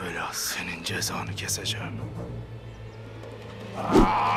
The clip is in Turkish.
evvela senin cezanı keseceğim. Ah!